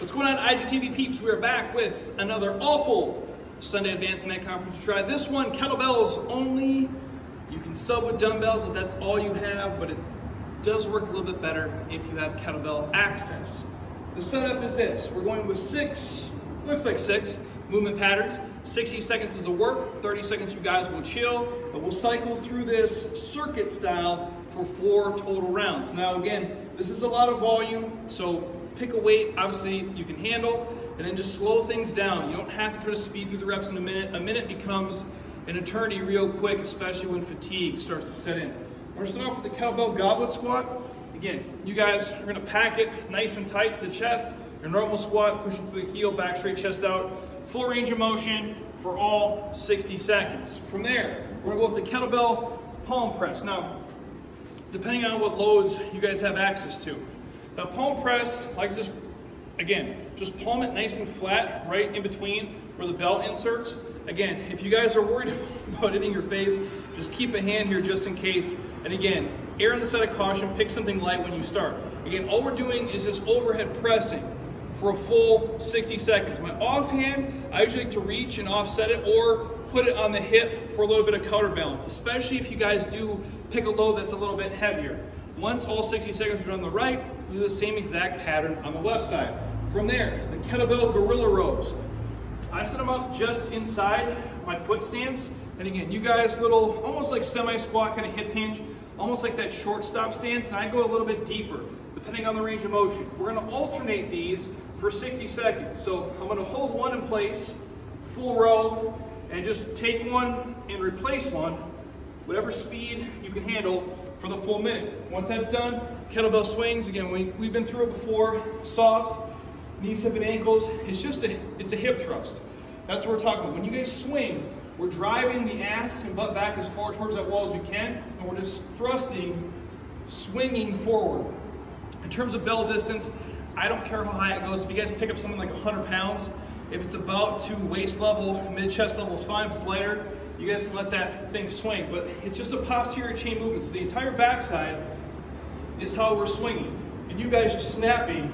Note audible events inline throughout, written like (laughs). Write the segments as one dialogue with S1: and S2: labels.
S1: What's going on, IGTV peeps? We are back with another awful Sunday Advanced Met Conference try. This one, kettlebells only. You can sub with dumbbells if that's all you have, but it does work a little bit better if you have kettlebell access. The setup is this. We're going with six, looks like six, movement patterns. 60 seconds is a work, 30 seconds you guys will chill, but we'll cycle through this circuit style for four total rounds. Now again, this is a lot of volume, so pick a weight, obviously, you can handle, and then just slow things down. You don't have to try to speed through the reps in a minute. A minute becomes an eternity real quick, especially when fatigue starts to set in. We're gonna start off with the kettlebell goblet squat. Again, you guys are gonna pack it nice and tight to the chest. Your normal squat, pushing through the heel, back straight, chest out. Full range of motion for all 60 seconds. From there, we're gonna go with the kettlebell palm press. Now, depending on what loads you guys have access to. Now palm press, like just, again, just palm it nice and flat right in between where the belt inserts. Again, if you guys are worried (laughs) about hitting your face, just keep a hand here just in case. And again, err on the side of caution, pick something light when you start. Again, all we're doing is just overhead pressing for a full 60 seconds. My offhand, I usually like to reach and offset it or put it on the hip for a little bit of counterbalance, especially if you guys do pick a load that's a little bit heavier. Once all 60 seconds are on the right, do the same exact pattern on the left side. From there, the kettlebell gorilla rows. I set them up just inside my foot stands. And again, you guys little, almost like semi-squat kind of hip hinge, almost like that shortstop stance, and I go a little bit deeper, depending on the range of motion. We're gonna alternate these for 60 seconds. So I'm gonna hold one in place, full row, and just take one and replace one, whatever speed you can handle for the full minute. Once that's done, kettlebell swings. Again, we, we've been through it before, soft, knees, hip, and ankles. It's just a, it's a hip thrust. That's what we're talking about. When you guys swing, we're driving the ass and butt back as far towards that wall as we can, and we're just thrusting, swinging forward. In terms of bell distance, I don't care how high it goes. If you guys pick up something like 100 pounds, if it's about to waist level, mid chest level is fine. If it's lighter, you guys can let that thing swing. But it's just a posterior chain movement. So the entire backside is how we're swinging. And you guys are snapping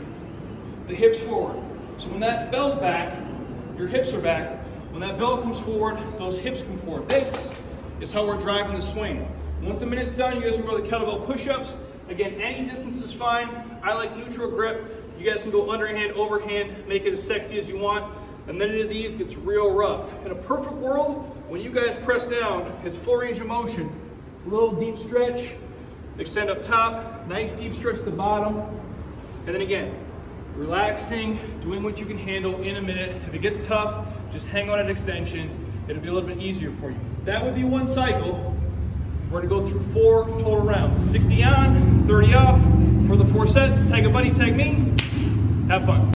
S1: the hips forward. So when that bell's back, your hips are back. When that bell comes forward, those hips come forward. This is how we're driving the swing. Once the minute's done, you guys can go to the kettlebell push-ups. Again, any distance is fine. I like neutral grip. You guys can go underhand, overhand, make it as sexy as you want. A minute of these gets real rough. In a perfect world, when you guys press down, it's full range of motion. A little deep stretch, extend up top, nice deep stretch at the bottom. And then again, relaxing, doing what you can handle in a minute. If it gets tough, just hang on an extension. It'll be a little bit easier for you. That would be one cycle. We're gonna go through four total rounds. 60 on, 30 off for the four sets. Tag a buddy, tag me. Have fun.